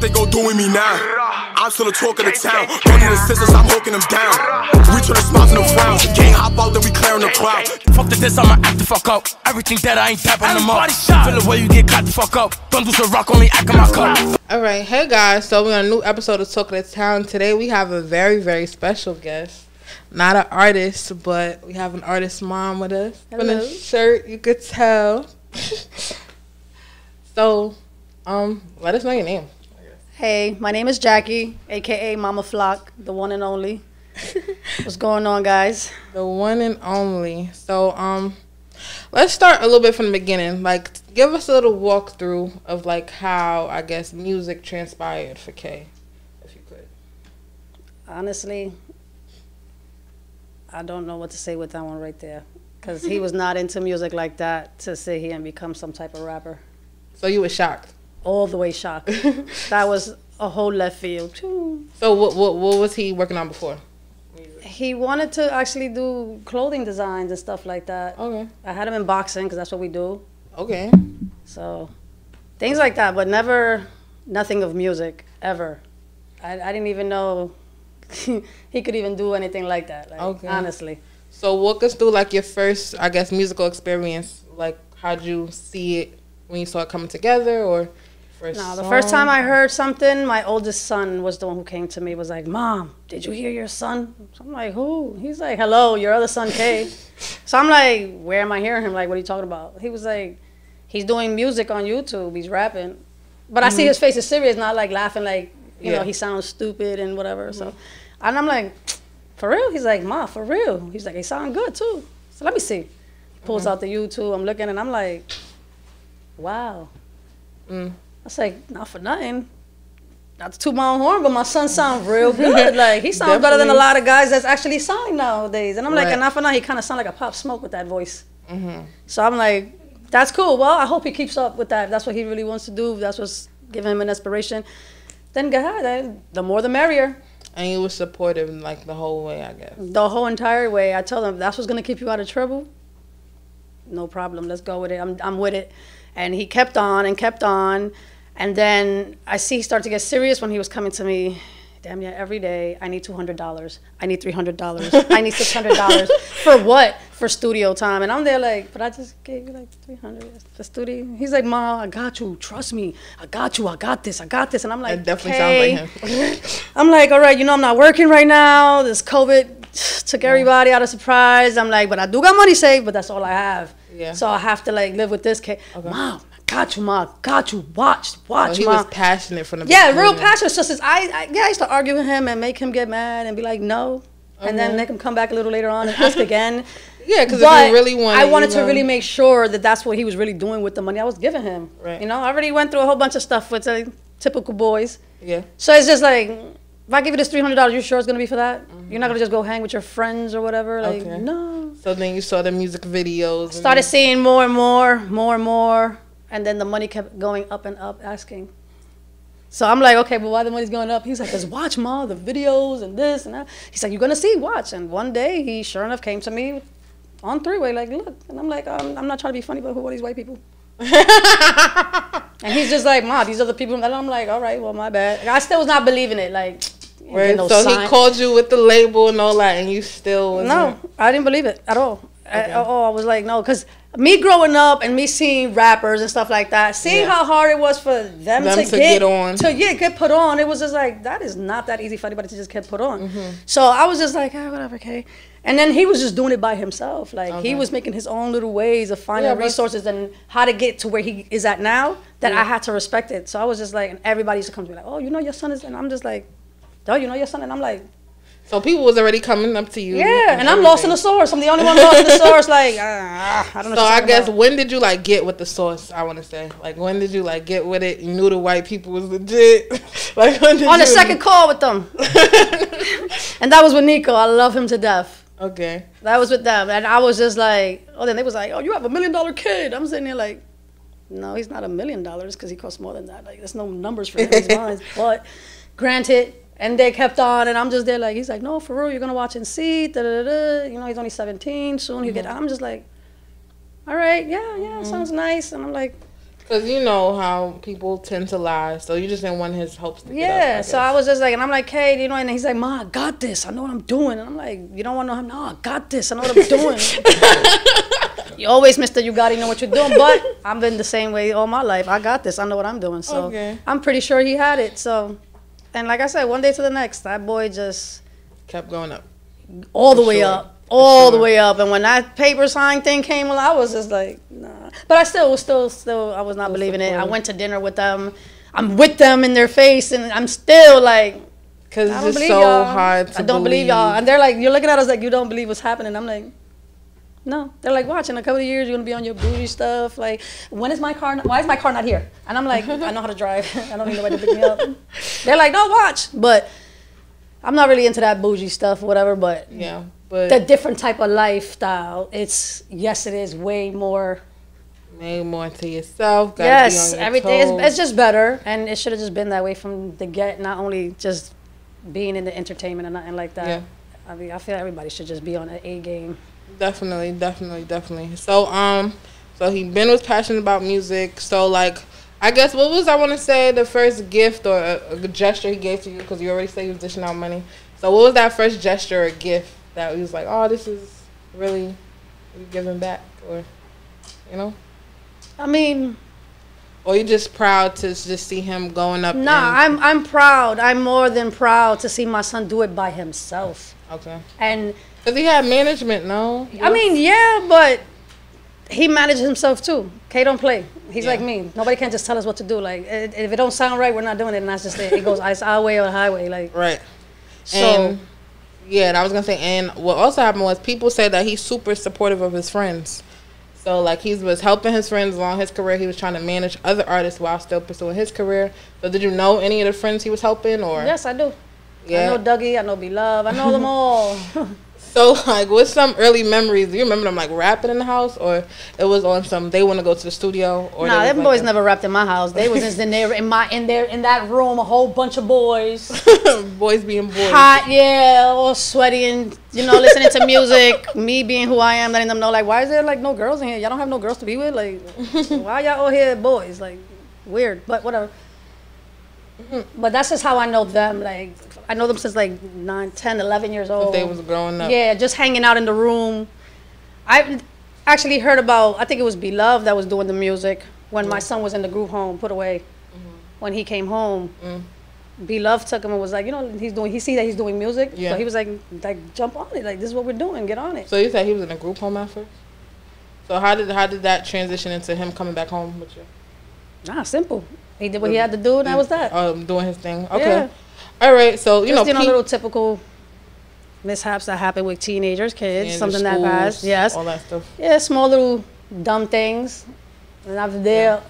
what they go do with me now. I'm still the talk of the town. Don't need assistance, I'm hooking them down. We turn the smiles into frowns. Gang hop out, then we clearing the crowd. Fuck the diss, I'ma act the fuck up. Everything that I ain't tapping them up. Feel the way you get caught the fuck up. Don't do some rock, only act in my cup. All right, hey guys. So we're on a new episode of Talk of the Town. Today we have a very, very special guest. Not an artist, but we have an artist mom with us. From the shirt, you could tell. so, um, let us know your name. Hey, my name is Jackie, aka Mama Flock, the one and only. What's going on, guys? The one and only. So, um, let's start a little bit from the beginning. Like, give us a little walkthrough of like how I guess music transpired for Kay, if you could. Honestly, I don't know what to say with that one right there. Because he was not into music like that to sit here and become some type of rapper. So you were shocked. All the way shocked. that was a whole left field. So what what what was he working on before? He wanted to actually do clothing designs and stuff like that. Okay. I had him in boxing because that's what we do. Okay. So things like that, but never nothing of music ever. I, I didn't even know he could even do anything like that. Like, Okay. Honestly, So walk us through like your first, I guess, musical experience. Like how'd you see it when you saw it coming together, or first? no. The first time I heard something, my oldest son was the one who came to me. Was like, "Mom, did you hear your son?" So I'm like, "Who?" He's like, "Hello, your other son, Kay." so I'm like, "Where am I hearing him? Like, what are you talking about?" He was like, "He's doing music on YouTube. He's rapping." But I see mm-hmm. his face is serious, not like laughing, like you Yeah. know, he sounds stupid and whatever. So, mm-hmm. and I'm like, for real? He's like, ma, for real? He's like, he sound good too. So let me see. He pulls mm-hmm. out the YouTube. I'm looking and I'm like, wow. Mm. I was like, not for nothing. Not to toot my own horn, but my son sounds real good. Like he sounds better than a lot of guys that's actually signed nowadays. And I'm like, Right. and not for nothing, he kind of sound like a pop smoke with that voice. Mm-hmm. So I'm like, that's cool. Well, I hope he keeps up with that. If that's what he really wants to do. if That's what's giving him an inspiration. Then go ahead. Then the more the merrier. And you were supportive like the whole way, I guess. The whole entire way. I tell him that's what's gonna keep you out of trouble. No problem. Let's go with it. I'm I'm with it. And he kept on and kept on. And then I see he started to get serious when he was coming to me. Damn yeah, every day I need two hundred dollars. I need three hundred dollars. I need six hundred dollars for what? For studio time. And I'm there like, but I just gave you like three hundred for studio. He's like, Mom, I got you. Trust me. I got you. I got this. I got this. And I'm like, That definitely sounds like him. I'm like, all right, you know, I'm not working right now. This COVID took everybody out of surprise. I'm like, but I do got money saved, but that's all I have. Yeah. So I have to like live with this kid. Mom, I got you, mom. Got you. Watch, So watch, oh, he mom. was passionate from the yeah, real passionate. Just as I, I, yeah, I used to argue with him and make him get mad and be like, no, and then make him come back a little later on and ask again. Yeah, because if you really wanted, I wanted you to really make sure that that's what he was really doing with the money I was giving him. Right. You know, I already went through a whole bunch of stuff with typical boys. Yeah. So it's just like, if I give you this three hundred dollars, you sure it's gonna be for that? You're not gonna just go hang with your friends or whatever? Like, Okay. no. So then you saw the music videos. Started seeing more and more, more and more, and then the money kept going up and up, asking. So I'm like, okay, but why the money's going up? He's like, cause watch, ma, the videos and this and that. He's like, you're gonna see, watch. And one day, he sure enough came to me on three way, like, look. And I'm like, um, I'm not trying to be funny, but who are these white people? and he's just like, ma, these are the people. And I'm like, all right, well, my bad. I still was not believing it, like. Right. know, so sign- he called you with the label and all that, and you still was No, I didn't believe it at all. Okay. I, oh, I was like, no, because me growing up and me seeing rappers and stuff like that, seeing Yeah. how hard it was for them, Them to, to get, get on. to yeah, get put on, it was just like that is not that easy for anybody to just get put on. Mm-hmm. So I was just like, ah, whatever, okay. And then he was just doing it by himself. Like Okay. he was making his own little ways of finding Yeah, resources and how to get to where he is at now. That I had to respect it. So I was just like, and everybody used to come to me like, oh, you know your son is, and I'm just like, oh, you know your son, and I'm like, So people was already coming up to you. yeah, and I'm lost in the source. I'm the only one lost in the source. Like, ah, I don't know. So I guess talking when did you like get with the source? I want to say like when did you like get with it? You knew the white people was legit. like about. on the second call with them, and that was with Nico. I love him to death. Okay. That was with them, and I was just like, oh, then they was like, oh, you have a million dollar kid. I'm sitting there like, no, he's not a million dollars because he costs more than that. Like, there's no numbers for him. But granted, and they kept on, and I'm just there like, he's like, no, for real, you're gonna watch and see. Da, da, da, da. You know, he's only 17. Soon he'll get. Mm-hmm. I'm just like, all right, yeah, yeah, mm-hmm. sounds nice. And I'm like, Cause you know how people tend to lie, so you just didn't want his hopes to get up, Yeah, I so I was just like, and I'm like, hey, you know, and he's like, Ma, I got this. I know what I'm doing. And I'm like, you don't want to know? No, I got this. I know what I'm doing. you always, Mister, you gotta know what you're doing. But I've been the same way all my life. I got this. I know what I'm doing. So Okay. I'm pretty sure he had it. So, and like I said, one day to the next, that boy just kept going up. all the For way sure. up, all the way up. And when that paper sign thing came, well, I was just like, nah. But I still was still, still, I was not believing it. I went to dinner with them. I'm with them in their face, and I'm still like, Cause I it's don't believe so y'all. hard to I don't believe y'all. And they're like, you're looking at us like you don't believe what's happening. I'm like, no. They're like, watch in a couple of years you're gonna be on your bougie stuff. Like, when is my car? Not, why is my car not here? And I'm like, I know how to drive. I don't need nobody to pick me up. They're like, no, watch. But I'm not really into that bougie stuff, whatever. But Yeah, but the different type of lifestyle, it's yes, it is way more. Way more to yourself. Yes, be on your everything. It's, it's just better, and it should have just been that way from the get. Not only just being in the entertainment and nothing like that. Yeah. I mean, I feel everybody should just be on an A game. Definitely, definitely, definitely. So, um, so he Ben was passionate about music. So, like, I guess what was I want to say the first gift or a, a gesture he gave to you because you already said he was dishing out money. So, what was that first gesture or gift that he was like, oh, this is really giving back, or you know, I mean, or you just proud to just see him going up? nah, I'm I'm proud. I'm more than proud to see my son do it by himself. okay. And Cause he had management, no. I mean, yeah, but he managed himself too. Kay don't play. He's Yeah. like me. Nobody can just tell us what to do. Like if it don't sound right, we're not doing it, and that's just it. It goes it's our way or the highway. Like right. so. And yeah, and I was gonna say, and what also happened was people said that he's super supportive of his friends. So like he was helping his friends along his career. He was trying to manage other artists while still pursuing his career. So did you know any of the friends he was helping, or yes, I do. Yeah. I know Dougie. I know B-Lovee. I know them all. So like, what's some early memories? Do you remember them like rapping in the house, or it was on some? They want to go to the studio, or nah, they them was, boys like, never rapped in my house. They was just in there in my in there in that room, a whole bunch of boys. boys being boys. hot, yeah, all sweaty and you know, listening to music. me being who I am, letting them know like, why is there like no girls in here? Y'all don't have no girls to be with. Like, why y'all all here boys? Like, weird, but whatever. Mm-hmm. But that's just how I know them. Like, I know them since like 9, 10, 11 years old. They was growing up. Yeah, just hanging out in the room. I actually heard about. I think it was B-Lovee that was doing the music when my mm. son was in the group home, put away. Mm-hmm. When he came home, mm. B-Lovee took him and was like, you know, he's doing. He see that he's doing music, Yeah. so he was like, like jump on it. Like this is what we're doing. Get on it. So you said he was in a group home at first. So how did how did that transition into him coming back home with you? Nah, simple. He did what he had to do, and that was that. Um, doing his thing. Okay. Yeah. All right. So you Just, know, you know, little typical mishaps that happen with teenagers, kids, something that bad. schools, Yes. All that stuff. Yeah, small little dumb things. And I'm there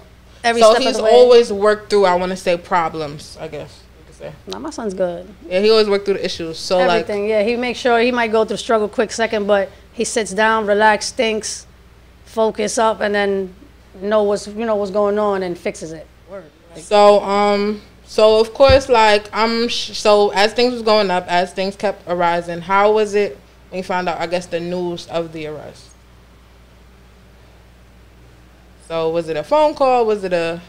every so step he's of the way. always worked through. I want to say problems. I guess you could say. Nah, my son's good. Yeah, he always worked through the issues. So Everything. yeah, he makes sure he might go through struggle quick second, but he sits down, relax, thinks, focus up, and then know what's you know what's going on and fixes it. So um, so of course, like I'm sh- so as things was going up, as things kept arising. How was it when you found out? I guess the news of the arrest. So was it a phone call? Was it a,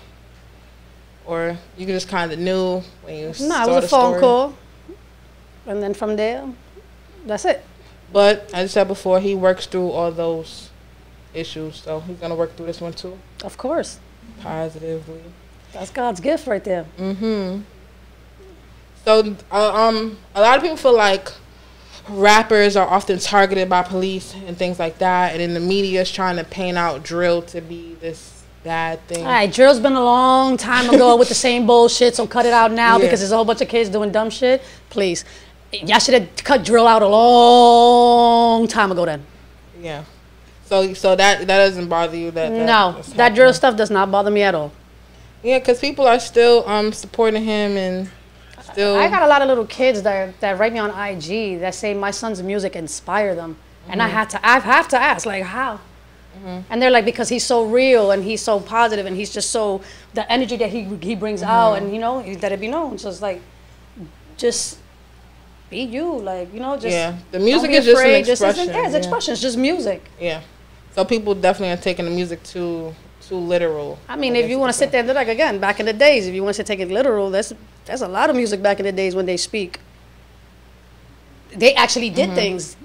or you just kind of knew when you No, saw it was a phone story? call, and then from there, that's it. But as I said before, he works through all those issues, so he's gonna work through this one too, Of course, positively. That's God's gift right there. Mm-hmm. So, uh, um, a lot of people feel like rappers are often targeted by police and things like that, and then the media is trying to paint out drill to be this bad thing. All right, drill's been a long time ago with the same bullshit, so cut it out now Yeah. because there's a whole bunch of kids doing dumb shit. Please, y'all should have cut drill out a long time ago. Then Yeah. So, so that that doesn't bother you. That, that no, that drill stuff does not bother me at all. Yeah, because people are still um supporting him and still. I got a lot of little kids that that write me on IG that say my son's music inspired them, and I mm-hmm. had to I have to ask like how, mm-hmm. and they're like because he's so real and he's so positive and he's just so the energy that he he brings out mm-hmm. and you know let it be known. So it's like, just be you, like you know, just Yeah, the music is just an afraid. Just- it's- expression, yeah, it's yeah. expression. It's just music. Yeah. So people definitely are taking the music too too literal. I mean, I if you want to sit there and like again, back in the days, if you want to take it literal, that's there's a lot of music back in the days when they speak. They actually did Mm-hmm. things,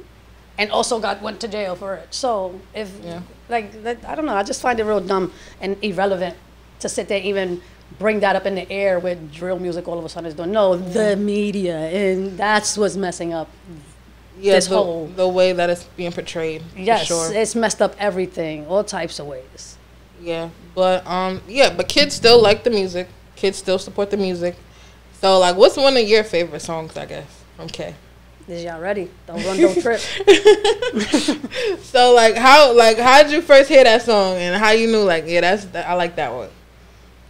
and also got went to jail for it. So if Yeah. like that, I don't know, I just find it real dumb and irrelevant to sit there and even bring that up in the air with drill music all of a sudden is doing. No, the media and that's what's messing up. yeah, this the, whole- the way that it's being portrayed. Yes, sure. it's messed up everything, all types of ways. Yeah, but um, yeah, but kids still like the music. Kids still support the music. So like, what's one of your favorite songs? I guess Okay. Is y'all ready? Don't run, don't trip. So like, how like how did you first hear that song and how you knew like yeah that's I like that one.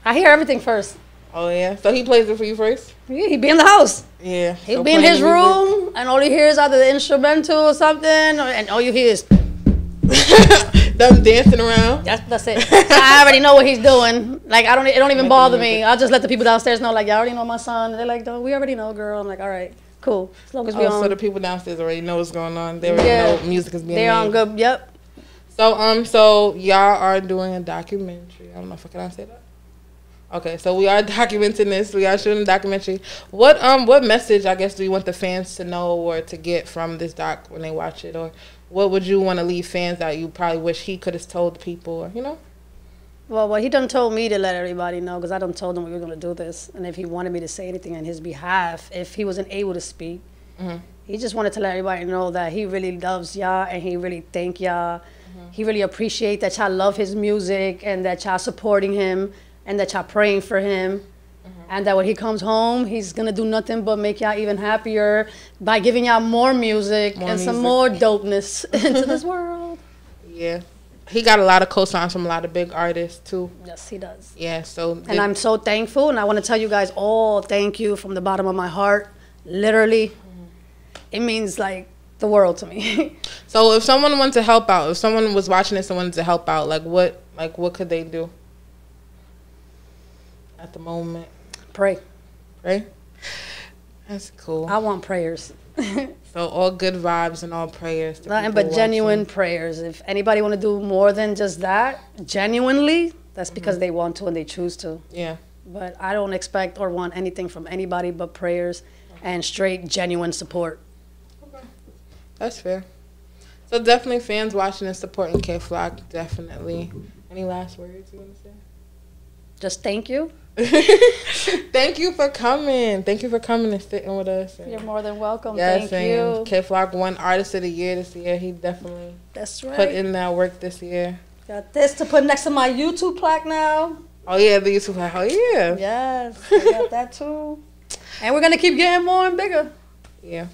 I hear everything first. Oh yeah, so he plays it for you first. Yeah, he be in the house. Yeah, He'll so be in his music. room, and all he hears either the instrumental or something, and all you hear is Them dancing around. that's that's it. I already know what he's doing. Like I don't, it don't even bother me. I'll just let the people downstairs know. Like y'all already know my son. They're like, "No, we already know, girl." I'm like, "All right, cool. As long as we Oh, so the people downstairs already know what's going on. They already Yeah. know music is being they're made. on good. Yep. So um, so y'all are doing a documentary. I don't know if I can I say that. Okay, so we are documenting this. We are shooting a documentary. What um, what message I guess do you want the fans to know or to get from this doc when they watch it, or what would you want to leave fans that you probably wish he could have told people, or you know? Well, well, he done told me to let everybody know because I done told him we were gonna do this, and if he wanted me to say anything on his behalf, if he wasn't able to speak, Mhm. he just wanted to let everybody know that he really loves y'all and he really thank y'all. He really appreciate that y'all love his music and that y'all supporting him and that y'all praying for him. And that when he comes home, he's gonna do nothing but make y'all even happier by giving y'all more music More and some more dopeness into this world. Yeah, he got a lot of co-signs from a lot of big artists too. Yes, he does. Yeah, so And I'm so thankful, and I want to tell you guys all thank you from the bottom of my heart. Literally, it means like the world to me. So if someone wanted to help out, if someone was watching this and wanted to help out, like what like what could they do? At the moment, Pray. Pray? That's cool. I want prayers. So all good vibes and all prayers. to Nothing but genuine watching. prayers. If anybody want to do more than just that, genuinely, that's because Mm-hmm. they want to and they choose to. Yeah. But I don't expect or want anything from anybody but prayers and straight genuine support. Okay. That's fair. So definitely fans watching and supporting Kay Flock. Definitely. Any last words you want to say? Just thank you. Thank you for coming. Thank you for coming and sitting with us. You're more than welcome. Yes, thank you. Kay Flock won Artist of the Year this year. He definitely That's right. put in that work this year. Got this to put next to my YouTube plaque now. Oh yeah, the YouTube. plaque. Oh yeah. Yes, I got that too. And we're gonna keep getting more and bigger. Yeah.